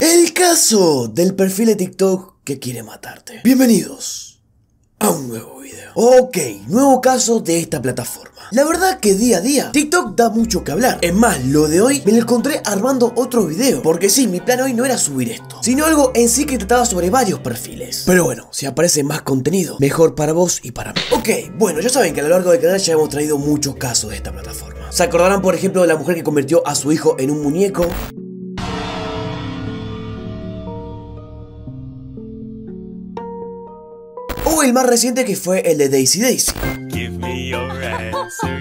El caso del perfil de TikTok que quiere matarte. Bienvenidos a un nuevo video. Ok, nuevo caso de esta plataforma. La verdad que día a día TikTok da mucho que hablar. Es más, lo de hoy me lo encontré armando otro video. Porque sí, mi plan hoy no era subir esto, sino algo en sí que trataba sobre varios perfiles. Pero bueno, si aparece más contenido, mejor para vos y para mí. Ok, bueno, ya saben que a lo largo del canal ya hemos traído muchos casos de esta plataforma. Se acordarán, por ejemplo, de la mujer que convirtió a su hijo en un muñeco. O el más reciente que fue el de Daisy Daisy. Give me your answer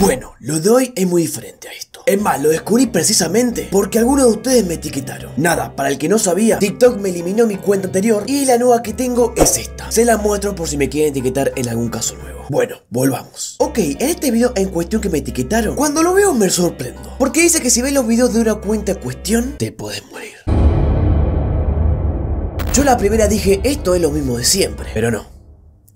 Bueno, lo de hoy es muy diferente a esto. Es más, lo descubrí precisamente porque algunos de ustedes me etiquetaron. Nada, para el que no sabía, TikTok me eliminó mi cuenta anterior y la nueva que tengo es esta. Se la muestro por si me quieren etiquetar en algún caso nuevo. Bueno, volvamos. Ok, en este video en cuestión que me etiquetaron, cuando lo veo me sorprendo. Porque dice que si ves los videos de una cuenta en cuestión, te puedes morir. Yo la primera dije, esto es lo mismo de siempre, pero no,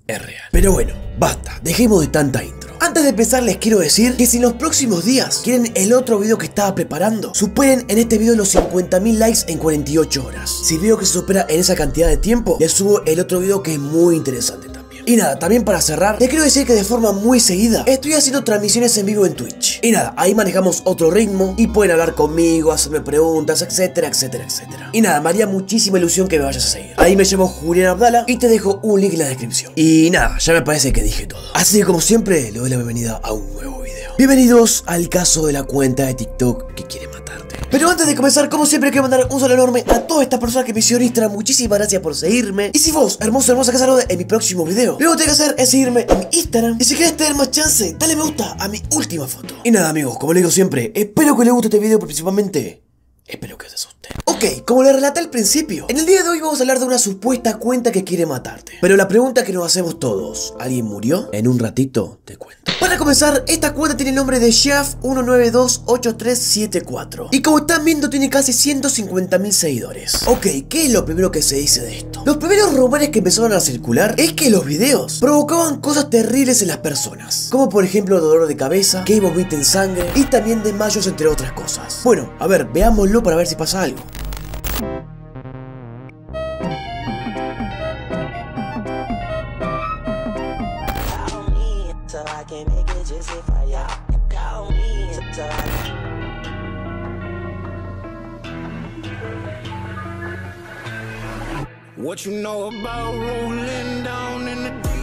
es real. Pero bueno, basta, dejemos de tanta intro. Antes de empezar les quiero decir que si en los próximos días quieren el otro video que estaba preparando, superen en este video los 50.000 likes en 48 horas. Si veo que se supera en esa cantidad de tiempo, les subo el otro video que es muy interesante. Y nada, también para cerrar, les quiero decir que de forma muy seguida estoy haciendo transmisiones en vivo en Twitch. Y nada, ahí manejamos otro ritmo y pueden hablar conmigo, hacerme preguntas, etcétera, etcétera, etcétera. Y nada, me haría muchísima ilusión que me vayas a seguir. Ahí me llamo Julián Abdala y te dejo un link en la descripción. Y nada, ya me parece que dije todo. Así que como siempre, le doy la bienvenida a un nuevo. Bienvenidos al caso de la cuenta de TikTok que quiere matarte. Pero antes de comenzar, como siempre, quiero mandar un saludo enorme a todas estas personas que me hicieron Instagram. Muchísimas gracias por seguirme. Y si vos, hermoso, hermosa, que salude en mi próximo video, lo que tenés que hacer es seguirme en mi Instagram. Y si querés tener más chance, dale me gusta a mi última foto. Y nada, amigos, como les digo siempre, espero que les guste este video, pero principalmente Espero que se asusten. Ok, como les relaté al principio, en el día de hoy vamos a hablar de una supuesta cuenta que quiere matarte. Pero la pregunta que nos hacemos todos, ¿alguien murió? En un ratito te cuento. Para comenzar, esta cuenta tiene el nombre de Chef1928374. Y como están viendo, tiene casi 150.000 seguidores. Ok, ¿qué es lo primero que se dice de esto? Los primeros rumores que empezaron a circular es que los videos provocaban cosas terribles en las personas. Como por ejemplo dolor de cabeza, que vomiten sangre y también desmayos entre otras cosas. Bueno, a ver, veámoslo para ver si pasa algo. What you know about rolling down in the deep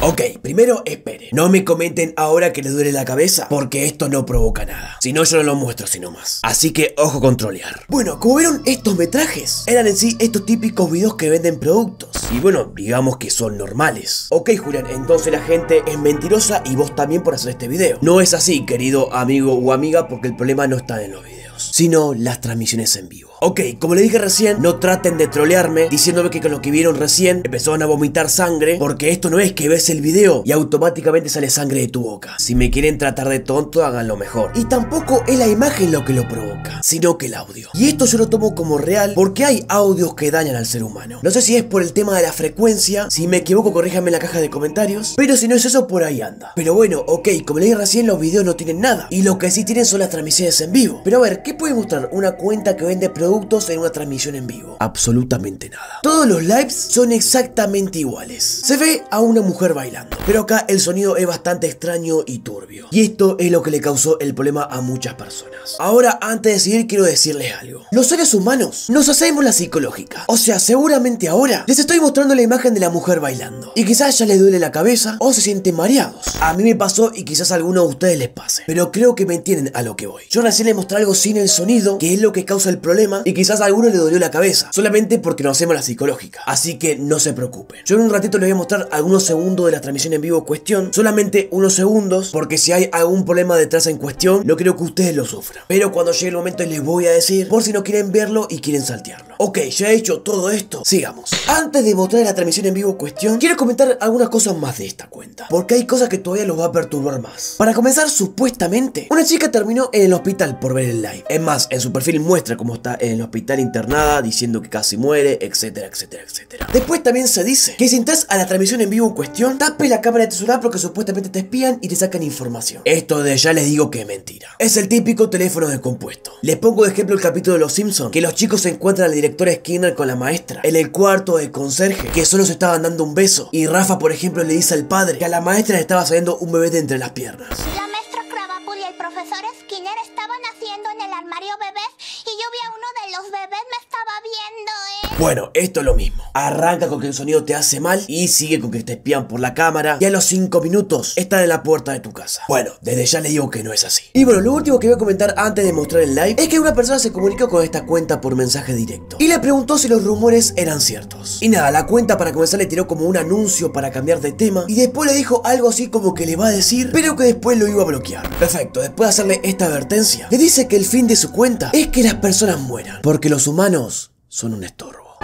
Ok, primero espere. No me comenten ahora que les duele la cabeza, porque esto no provoca nada. Si no, yo no lo muestro sino más. Así que ojo con trolear. Bueno, como vieron, estos metrajes eran en sí estos típicos videos que venden productos. Y bueno, digamos que son normales. Ok, Julián, entonces la gente es mentirosa y vos también por hacer este video. No es así, querido amigo o amiga, porque el problema no está en los videos sino las transmisiones en vivo. Ok, como le dije recién, no traten de trolearme diciéndome que con lo que vieron recién empezaron a vomitar sangre, porque esto no es que ves el video y automáticamente sale sangre de tu boca. Si me quieren tratar de tonto, háganlo mejor. Y tampoco es la imagen lo que lo provoca, sino que el audio. Y esto yo lo tomo como real porque hay audios que dañan al ser humano. No sé si es por el tema de la frecuencia, si me equivoco corríjame en la caja de comentarios, pero si no es eso, por ahí anda. Pero bueno, ok, como le dije recién, los videos no tienen nada. Y lo que sí tienen son las transmisiones en vivo. Pero a ver, ¿qué puede mostrar una cuenta que vende productos en una transmisión en vivo? Absolutamente nada. Todos los lives son exactamente iguales. Se ve a una mujer bailando, pero acá el sonido es bastante extraño y turbio. Y esto es lo que le causó el problema a muchas personas. Ahora, antes de seguir, quiero decirles algo. Los seres humanos nos hacemos la psicológica. O sea, seguramente ahora les estoy mostrando la imagen de la mujer bailando. Y quizás ya les duele la cabeza o se sienten mareados. A mí me pasó y quizás a alguno de ustedes les pase. Pero creo que me entienden a lo que voy. Yo recién les mostré algo sin el sonido, que es lo que causa el problema, y quizás a alguno le dolió la cabeza. Solamente porque nos hacemos la psicológica. Así que no se preocupen. Yo en un ratito les voy a mostrar algunos segundos de la transmisión en vivo cuestión. Solamente unos segundos, porque si hay algún problema detrás en cuestión, no creo que ustedes lo sufran. Pero cuando llegue el momento les voy a decir, por si no quieren verlo y quieren saltearlo. Ok, ya he hecho todo esto, sigamos. Antes de mostrar la transmisión en vivo cuestión, quiero comentar algunas cosas más de esta cuenta. Porque hay cosas que todavía los va a perturbar más. Para comenzar, supuestamente, una chica terminó en el hospital por ver el live. Es más, en su perfil muestra cómo está en el hospital internada diciendo que casi muere, etcétera, etcétera, etcétera. Después también se dice que si entras a la transmisión en vivo en cuestión, tape la cámara de tu porque supuestamente te espían y te sacan información. Esto de ya les digo que es mentira. Es el típico teléfono descompuesto. Les pongo de ejemplo el capítulo de Los Simpsons, que los chicos se encuentran al director Skinner con la maestra en el cuarto del conserje, que solo se estaban dando un beso. Y Rafa, por ejemplo, le dice al padre que a la maestra le estaba saliendo un bebé de entre las piernas. La maestra Krabappel y el profesor Skinner estaban haciendo en el armario bebés y yo vi a uno de los bebés me estaba viendo, ¿eh? Bueno, esto es lo mismo. Arranca con que el sonido te hace mal y sigue con que te espían por la cámara y a los 5 minutos están en la puerta de tu casa. Bueno, desde ya le digo que no es así. Y bueno, lo último que voy a comentar antes de mostrar el live es que una persona se comunicó con esta cuenta por mensaje directo y le preguntó si los rumores eran ciertos. Y nada, la cuenta para comenzar le tiró como un anuncio para cambiar de tema y después le dijo algo así como que le va a decir, pero que después lo iba a bloquear. Perfecto, después de hacerle esta advertencia, le dice que el fin de su cuenta es que las personas mueran, porque los humanos son un estorbo.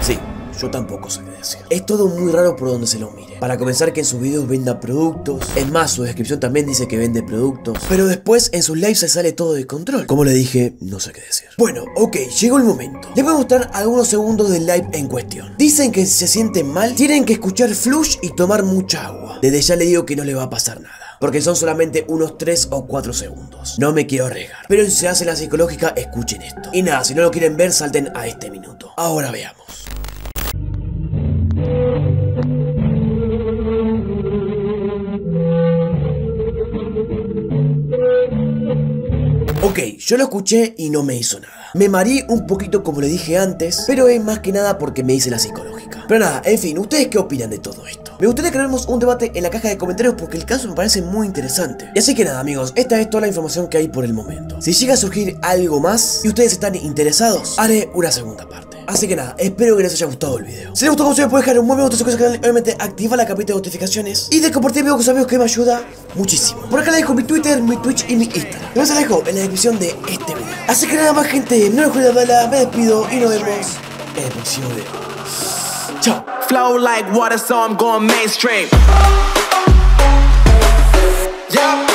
Sí, yo tampoco sé qué decir. Es todo muy raro por donde se lo mire. Para comenzar que en sus videos venda productos. Es más, su descripción también dice que vende productos. Pero después en sus lives se sale todo de control. Como le dije, no sé qué decir. Bueno, ok, llegó el momento. Les voy a mostrar algunos segundos del live en cuestión. Dicen que si se sienten mal, tienen que escuchar flush y tomar mucha agua. Desde ya le digo que no le va a pasar nada porque son solamente unos 3 o 4 segundos. No me quiero arriesgar. Pero si se hace la psicológica, escuchen esto. Y nada, si no lo quieren ver, salten a este minuto. Ahora veamos. Ok, yo lo escuché y no me hizo nada. Me marí un poquito como le dije antes, pero es más que nada porque me hice la psicológica. Pero nada, en fin, ¿ustedes qué opinan de todo esto? Me gustaría que hagamos un debate en la caja de comentarios porque el caso me parece muy interesante. Y así que nada amigos, esta es toda la información que hay por el momento. Si llega a surgir algo más y ustedes están interesados, haré una segunda parte. Así que nada, espero que les haya gustado el video. Si les gustó, como siempre, pueden dejar un buen me gusta, suscribirse al canal, obviamente activar la campita de notificaciones y de compartir el video con sus amigos que me ayuda muchísimo. Por acá les dejo mi Twitter, mi Twitch y mi Instagram. Los dejo en la descripción de este video. Así que nada más gente, no olviden darle me despido y nos vemos en el próximo video. Chao. Flow like water, so I'm going mainstream. Yeah.